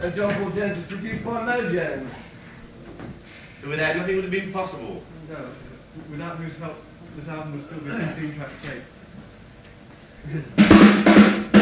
and John Paul Jones is produced by Mo Jones. Without nothing would have been possible. No, without whose help, this album would still be 16 track tape.